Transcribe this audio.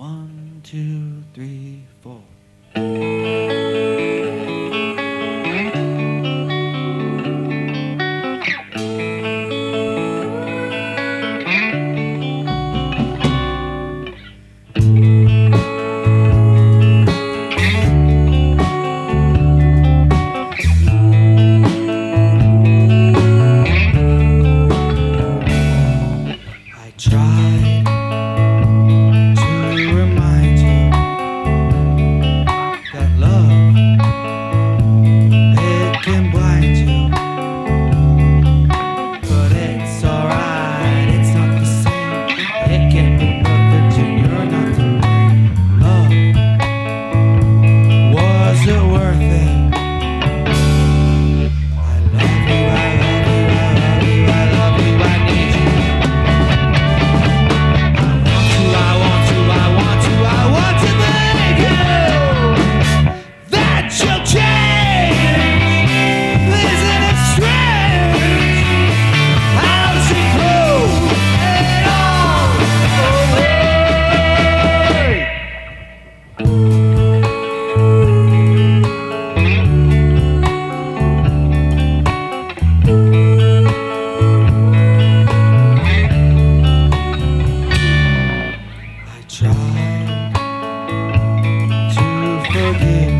One, two, three, four. I tried Forgive